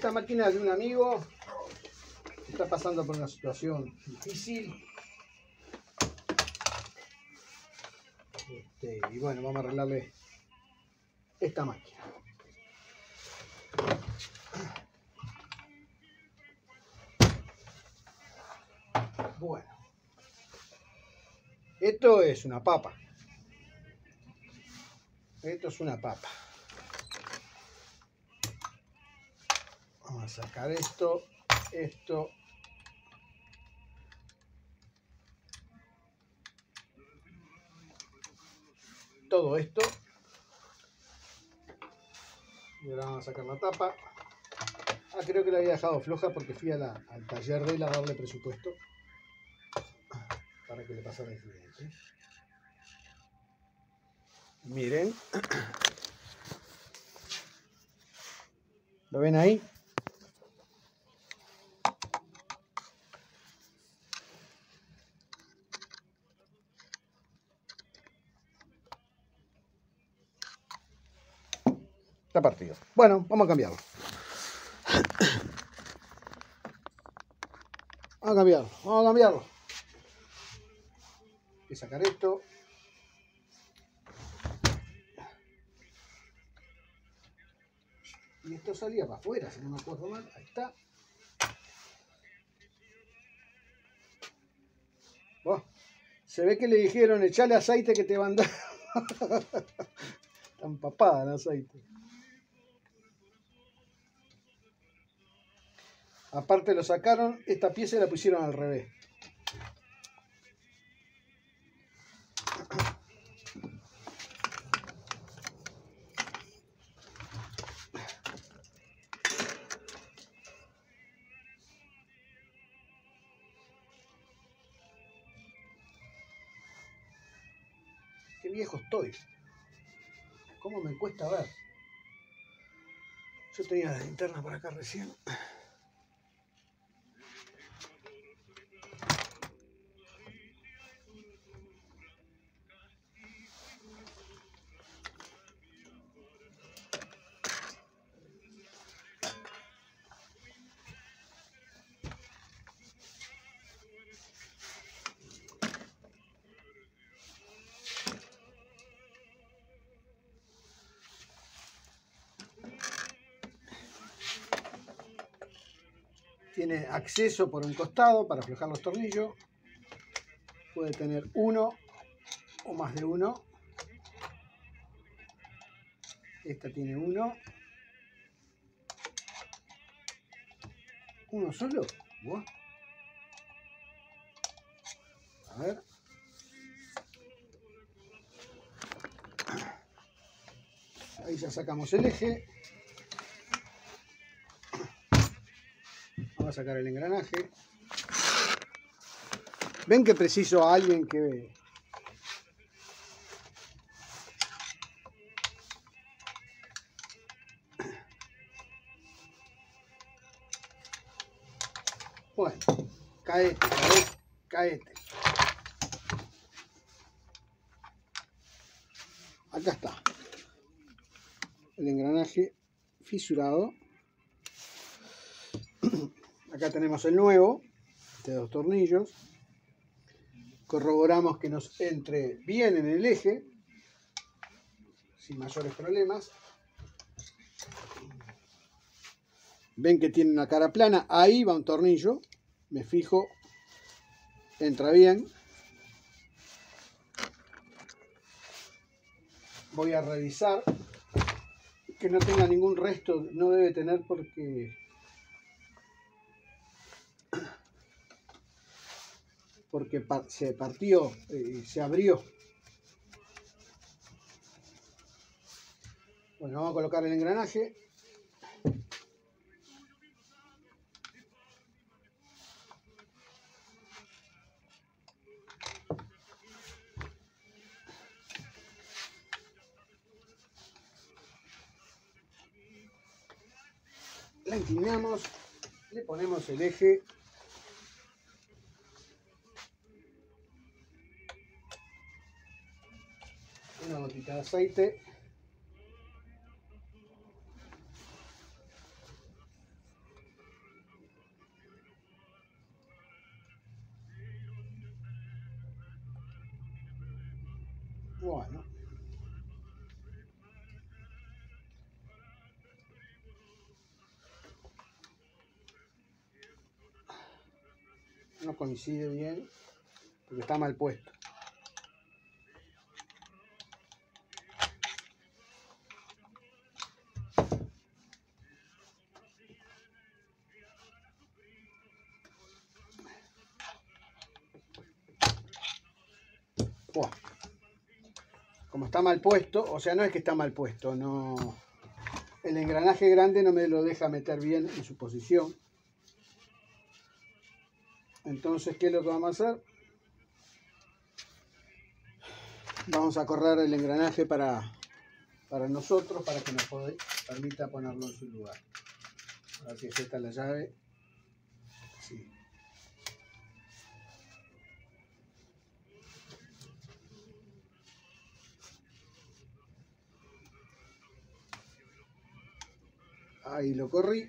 Esta máquina de un amigo está pasando por una situación difícil. Este, y bueno, vamos a arreglarle esta máquina. Bueno. Esto es una papa. Esto es una papa. Vamos a sacar esto, esto. Todo esto. Y ahora vamos a sacar la tapa. Ah, creo que la había dejado floja porque fui a la- al taller de él a darle presupuesto para que le pasara el cliente. Miren. ¿Lo ven ahí? Está partido. Bueno, vamos a cambiarlo. Vamos a cambiarlo, vamos a cambiarlo. Hay que sacar esto. Y esto salía para afuera, si no me acuerdo mal. Ahí está. Buah, se ve que le dijeron echale aceite que te va a andar. Está empapada en aceite. Aparte lo sacaron, esta pieza la pusieron al revés. Qué viejo estoy. ¿Cómo me cuesta ver? Yo tenía la linterna por acá recién. Tiene acceso por un costado para aflojar los tornillos. Puede tener uno o más de uno. Esta tiene uno. ¿Uno solo? A ver. Ahí ya sacamos el eje. A sacar el engranaje. Ven que preciso a alguien que Bueno, caete, caete, caete. Acá está. El engranaje fisurado. Acá tenemos el nuevo, de dos tornillos. Corroboramos que nos entre bien en el eje, sin mayores problemas. Ven que tiene una cara plana, ahí va un tornillo, me fijo, entra bien. Voy a revisar que no tenga ningún resto, no debe tener porque porque se partió, eh, se abrió. Bueno, vamos a colocar el engranaje. La inclinamos, le ponemos el eje aceite. Bueno. No coincide bien porque está mal puesto. Mal puesto, o sea, no es que está mal puesto, no. El engranaje grande no me lo deja meter bien en su posición. Entonces, ¿qué es lo que vamos a hacer? Vamos a correr el engranaje para, para nosotros, para que nos permita ponerlo en su lugar. A ver si es la llave. Ahí lo corrí.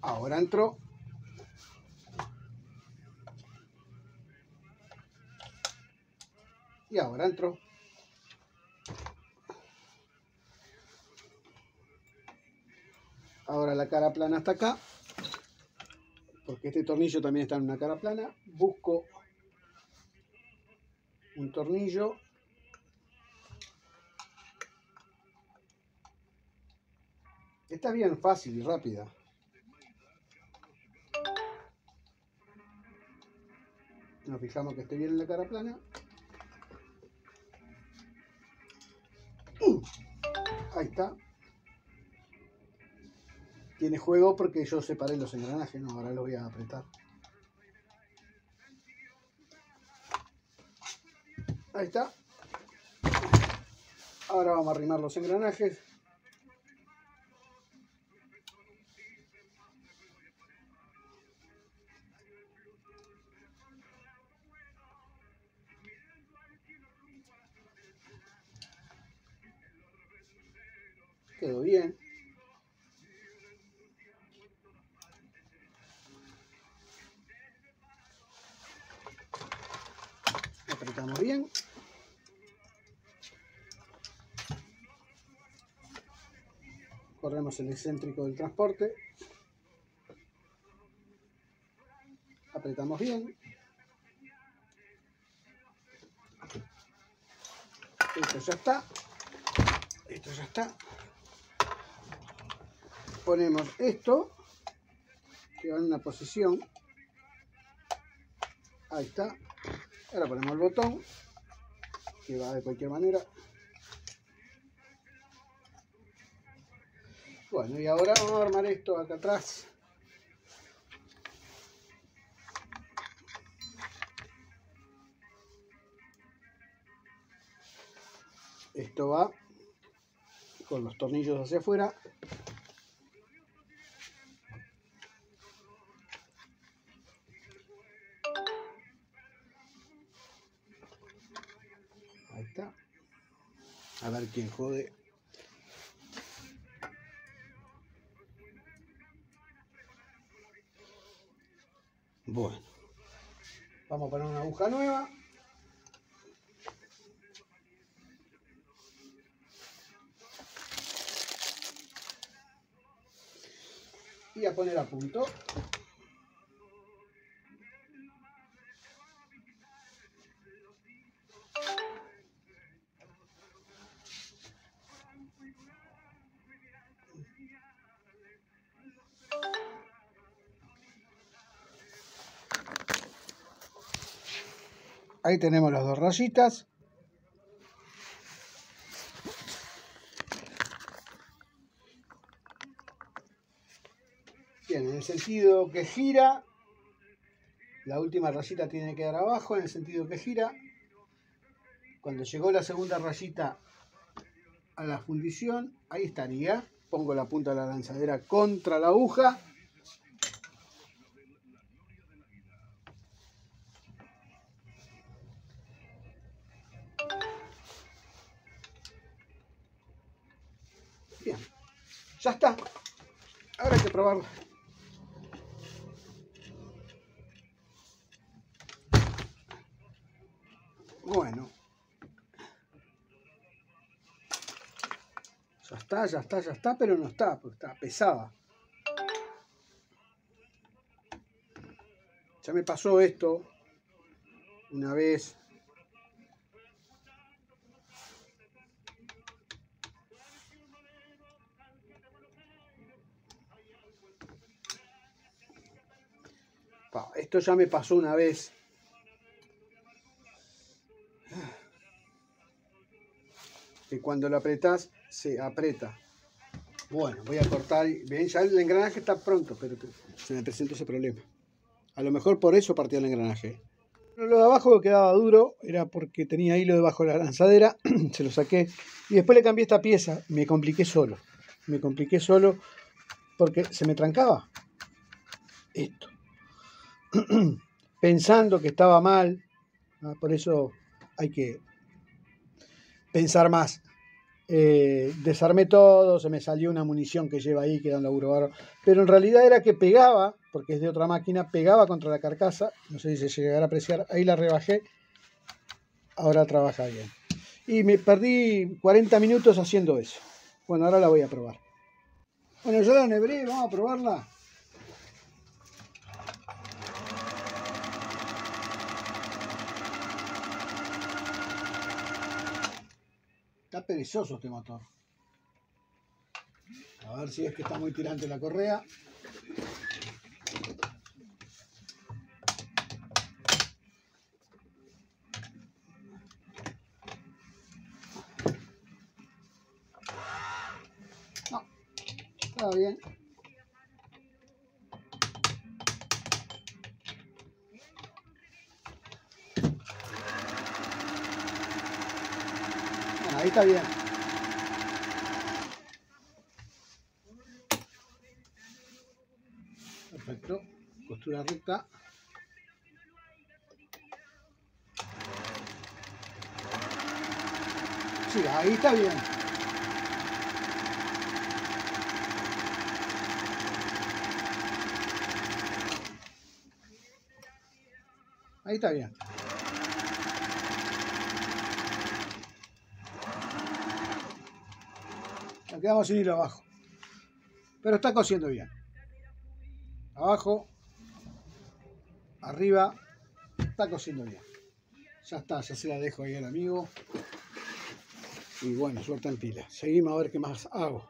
Ahora entró. Y ahora entró. Ahora la cara plana está acá. Porque este tornillo también está en una cara plana. Busco un tornillo Está bien fácil y rápida. Nos fijamos que esté bien en la cara plana. Uh, ahí está. Tiene juego porque yo separé los engranajes, no, ahora lo voy a apretar. Ahí está. Ahora vamos a arrimar los engranajes. Quedó bien. Apretamos bien. Corremos el excéntrico del transporte. Apretamos bien. Esto ya está. Esto ya está ponemos esto, que va en una posición, ahí está, ahora ponemos el botón, que va de cualquier manera, bueno y ahora vamos a armar esto acá atrás, esto va con los tornillos hacia afuera A ver quién jode. Bueno. Vamos a poner una aguja nueva. Y a poner a punto. Ahí tenemos las dos rayitas. Bien, en el sentido que gira, la última rayita tiene que quedar abajo, en el sentido que gira. Cuando llegó la segunda rayita a la fundición, ahí estaría. Pongo la punta de la lanzadera contra la aguja Ya está. Ahora hay que probarlo. Bueno. Ya está, ya está, ya está, pero no está, porque está pesada. Ya me pasó esto una vez Esto ya me pasó una vez. Que cuando lo apretás, se aprieta. Bueno, voy a cortar. Ven, ya el engranaje está pronto, pero se me presentó ese problema. A lo mejor por eso partió el engranaje. Lo de abajo quedaba duro, era porque tenía hilo debajo de la lanzadera, se lo saqué y después le cambié esta pieza, me compliqué solo. Me compliqué solo porque se me trancaba esto. Pensando que estaba mal, por eso hay que pensar más. Eh, desarmé todo, se me salió una munición que lleva ahí, que era un laburo Pero en realidad era que pegaba, porque es de otra máquina, pegaba contra la carcasa. No sé si se llegará a apreciar. Ahí la rebajé. Ahora trabaja bien. Y me perdí 40 minutos haciendo eso. Bueno, ahora la voy a probar. Bueno, ya la enhebré, vamos a probarla. Está perezoso este motor. A ver si es que está muy tirante la correa. No, está bien. Ahí está bien. Perfecto. Costura recta. Sí, ahí está bien. Ahí está bien. Quedamos sin hilo abajo. Pero está cosiendo bien. Abajo, arriba, está cosiendo bien. Ya está, ya se la dejo ahí al amigo. Y bueno, suelta en pila. Seguimos a ver qué más hago.